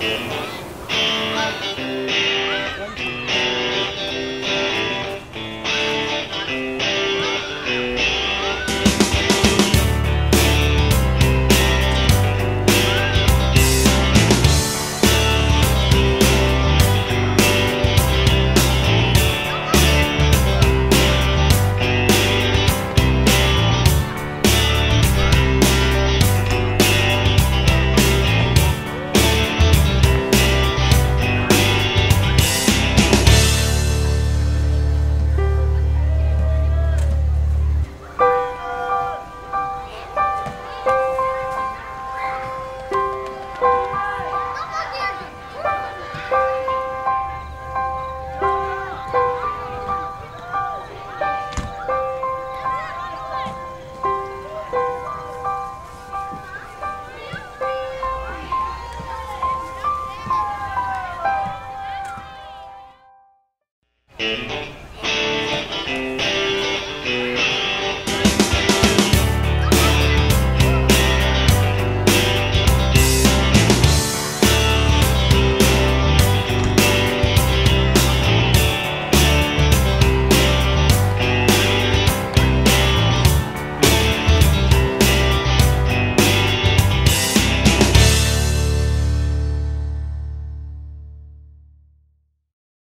One, two. Música